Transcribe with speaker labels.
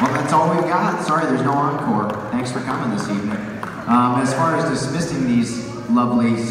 Speaker 1: Well, that's all we've got. Sorry, there's no encore. Thanks for coming this evening. Um, as far as dismissing these lovely